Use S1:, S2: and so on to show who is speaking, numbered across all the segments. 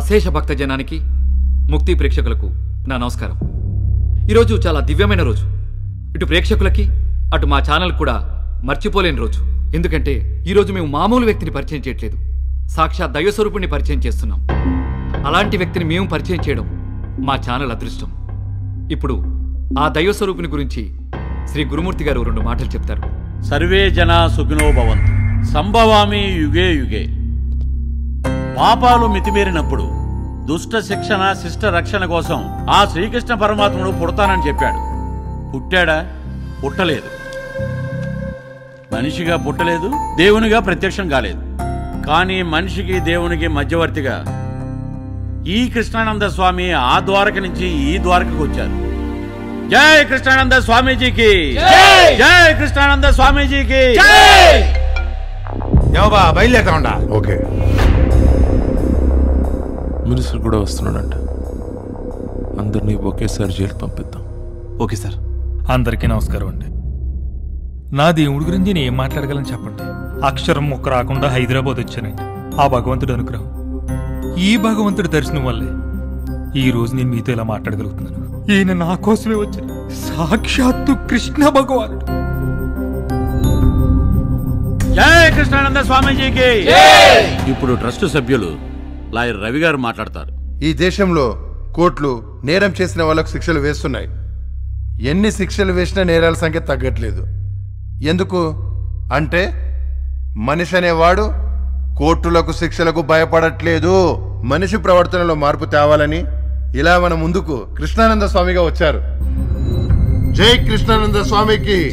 S1: అశేష భక్త జనానికి ముక్తి ప్రేక్షకులకు నా నమస్కారం. ఈరోజు చాలా దివ్యమైన రోజు. ఇటు ప్రేక్షకులకి అటు మా ఛానల్ కూడా మర్చిపోలేని రోజు. ఎందుకంటే ఈరోజు మేము మామూలు వ్యక్తిని పరిచయం చేయట్లేదు. సాక్షాత్ దైవస్వరూపుణ్ణి పరిచయం చేస్తున్నాం. అలాంటి వ్యక్తిని మేము పరిచయం చేయడం మా ఛానల్ అదృష్టం. ఇప్పుడు ఆ దైవస్వరూపుని గురించి శ్రీ గురుమూర్తి గారు రెండు మాటలు చెప్తారు.
S2: సర్వే జనా సుఖినో భవంతు. సంభవామి యుగే యుగే. పాపాలు మితిమీరినప్పుడు దుష్ట శిక్షణ శిష్ట రక్షణ కోసం ఆ శ్రీకృష్ణ పరమాత్ముడు పుడతానని చెప్పాడు. పుట్టాడా? పుట్టలేదు. మనిషిగా పుట్టలేదు దేవునిగా ప్రత్యక్షం కాలేదు. కానీ మనిషికి దేవునికి మధ్యవర్తిగా ఈ కృష్ణానంద స్వామి ఆ ద్వారక నుంచి ఈ ద్వారకకు వచ్చారు. జై కృష్ణానంద స్వామీజీకి! జై! కృష్ణానంద స్వామీజీకి!
S3: బయలుదేరుతా ఉండా?
S4: ఓకే.
S5: మినిస్టర్ కూడా వస్తున్నాడంట. అందరినీ ఒకేసారి జైలు పంపిద్దాం.
S6: Okay sir.
S7: అందరికీ నమస్కారం అండి. నా దేవుడి గురించి నేను ఏం మాట్లాడగలను చెప్పండి? అక్షరం ముక్క రాకుండా హైదరాబాద్ వచ్చానండి ఆ భగవంతుడు అనుగ్రహం. ఈ భగవంతుడి దర్శనం వల్లే ఈ రోజు నేను మీతో ఇలా మాట్లాడగలుగుతున్నాను. ఈయన నా కోసమే వచ్చిన సాక్షాత్తు కృష్ణ భగవానుడు.
S2: జై కృష్ణానంద స్వామీజీకి. ఇప్పుడు ట్రస్ట్ సభ్యులు లాయర్ రవి గారు మాట్లాడతారు.
S4: ఈ దేశంలో కోర్టులు నేరం చేసిన వాళ్ళకు శిక్షలు వేస్తున్నాయి. ఎన్ని శిక్షలు వేసినా నేరాల సంఖ్య తగ్గట్లేదు. ఎందుకు? అంటే మనిషి అనేవాడు కోర్టులకు శిక్షలకు భయపడట్లేదు. మనిషి ప్రవర్తనలో మార్పు తేవాలని ఇలా మన ముందుకు కృష్ణానంద స్వామిగా వచ్చారు. జై కృష్ణానంద స్వామికి.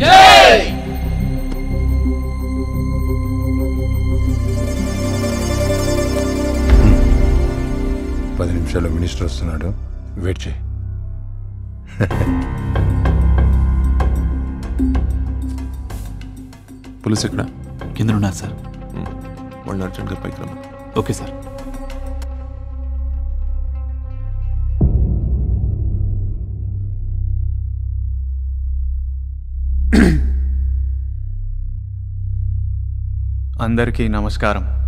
S4: పది నిమిషాల్లో మినిస్టర్ వస్తున్నాడు. వెయిట్ చేయి.
S5: పోలీస్ ఎక్కడ?
S6: కింద ఉన్నారు సార్?
S5: వాళ్ళని అర్జెంట్గా పైకి రమ్మ
S6: ఓకే సార్.
S8: అందరికీ నమస్కారం.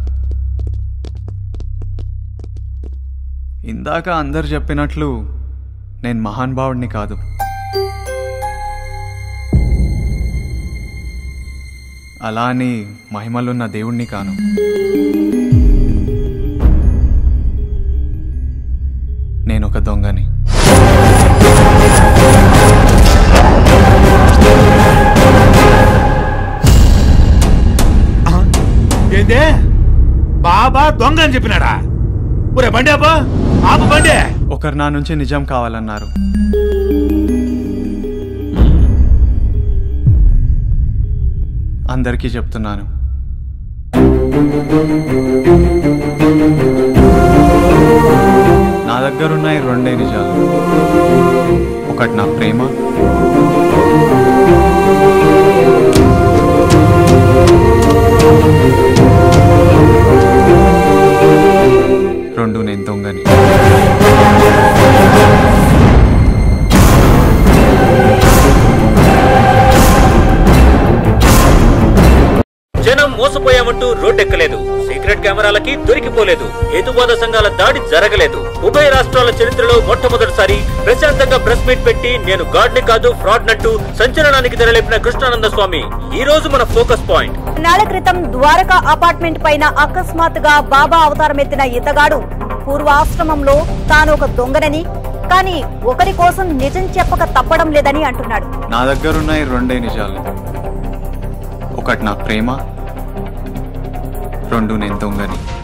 S8: ఇందాక అందరు చెప్పినట్లు నేను మహానుభావుడిని కాదు. అలా అని మహిమలున్న దేవుణ్ణి కాను. నేను ఒక దొంగని
S3: ఏందే? బాబా దొంగ అని చెప్పినాడా? ఒరే బండి ఆపా ఆపు బండి.
S8: ఒకరు నా నుంచి నిజం కావాలన్నారు. అందరికీ చెప్తున్నాను. నా దగ్గర ఉన్నాయి రెండే నిజాలు. ఒకటి నా ప్రేమ.
S9: కెమెరాలకి దొరికిపోలేదు. హేతువాద సంఘాల దాడి జరగలేదు. ఉభయ రాష్ట్రాల చరిత్రలో మొట్టమొదటిసారి ప్రశాంతంగా ప్రెస్ మీట్ పెట్టి నేను గాడ్ని కాదు ఫ్రాడ్ నట్టు సంచలనానికి తెరలేపిన కృష్ణానంద స్వామి ఈ రోజు మన ఫోకస్ పాయింట్.
S10: నెల క్రితం ద్వారకా అపార్ట్మెంట్ పైన అకస్మాత్తుగా బాబా అవతారం ఎత్తిన ఇతగాడు పూర్వాశ్రమంలో తాను ఒక దొంగనని కానీ ఒకరి కోసం నిజం చెప్పక తప్పడం లేదని అంటున్నాడు.
S8: నా దగ్గర ఉన్నాయి రెండే నిజాలు. ఒకటి నా ప్రేమ రెండు నేను దొంగని.